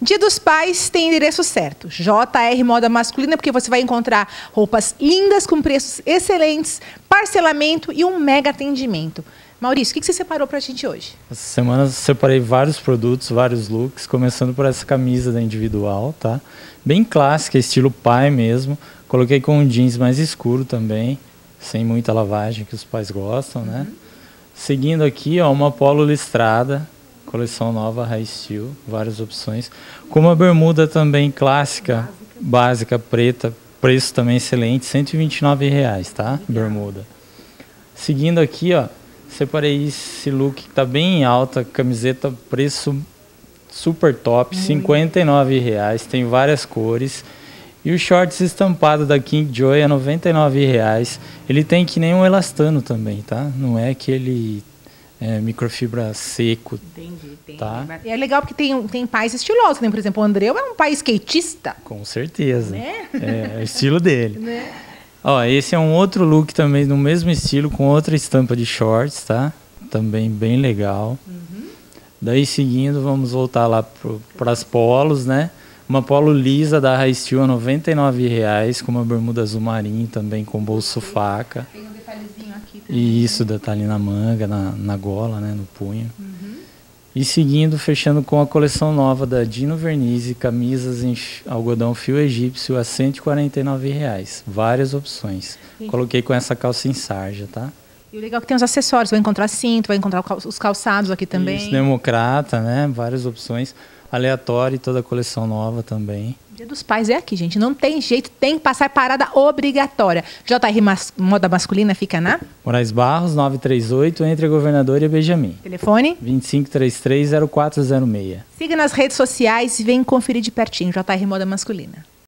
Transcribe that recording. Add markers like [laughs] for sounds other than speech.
Dia dos Pais tem endereço certo. JR Moda Masculina, porque você vai encontrar roupas lindas com preços excelentes, parcelamento e um mega atendimento. Maurício, o que você separou para a gente hoje? Essa semana eu separei vários produtos, vários looks, começando por essa camisa da individual, tá? Bem clássica, estilo pai mesmo. Coloquei com um jeans mais escuro também, sem muita lavagem que os pais gostam, né? Uhum. Seguindo aqui, ó, uma polo listrada, coleção nova High Steel, várias opções. Com uma bermuda também clássica, básica, preta, preço também excelente, 129 reais, tá? Bermuda. Seguindo aqui, ó, Separei esse look que tá bem em alta, camiseta preço super top, Muito. 59 reais, tem várias cores. E o shorts estampado da King Joy é 99 reais. Ele tem que nem um elastano também, tá? Não é aquele é, microfibra seco. Entendi, entendi. Tá? É legal porque tem, tem pais estilosos, né? Por exemplo, o André é um pai skatista. Com certeza. Né? É, é o estilo dele. [laughs] né? Ó, esse é um outro look também no mesmo estilo, com outra estampa de shorts, tá? Também bem legal. Uhum. Daí seguindo, vamos voltar lá para as polos, né? Uma polo lisa da High Steel a 99 reais, com uma bermuda azul marinho também com bolso faca. E isso, detalhe na manga, na, na gola, né? No punho. Uhum. E seguindo, fechando com a coleção nova da Dino Verniz, camisas em algodão fio egípcio a 149 reais. Várias opções. Sim. Coloquei com essa calça em sarja, tá? E o legal é que tem os acessórios, vai encontrar cinto, vai encontrar os calçados aqui também. Isso, democrata, né? Várias opções. Aleatório, toda a coleção nova também. Dia dos Pais é aqui, gente. Não tem jeito, tem que passar parada obrigatória. JR Mas Moda Masculina fica na? Moraes Barros, 938, entre a Governador e a Benjamin. Telefone? 2533-0406. Siga nas redes sociais e vem conferir de pertinho. JR Moda Masculina.